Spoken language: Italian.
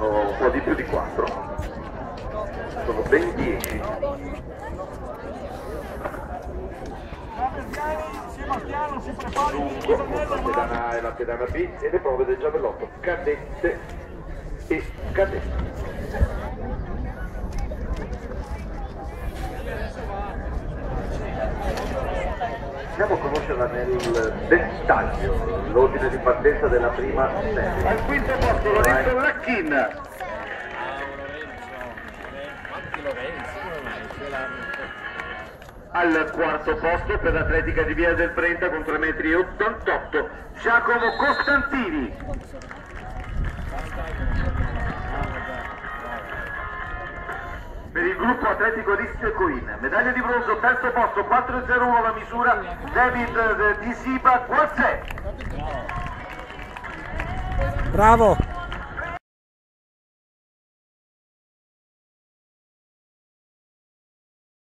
Sono un po' di più di 4. Sono ben 10. Lungo, la pedana A e la pedana B e le prove del giavellotto cadette e cadette. Andiamo a conoscerla nel dettaglio, l'ordine di partenza della prima serie. Posto Lorenzo Lacchin, al quarto posto per l'atletica di Via del Brenta con 3,88 m Giacomo Costantini. Per il gruppo atletico Rischio Coin, medaglia di bronzo, terzo posto, 4,01 la misura, David eh, Di Siba, Guazzè. Bravo!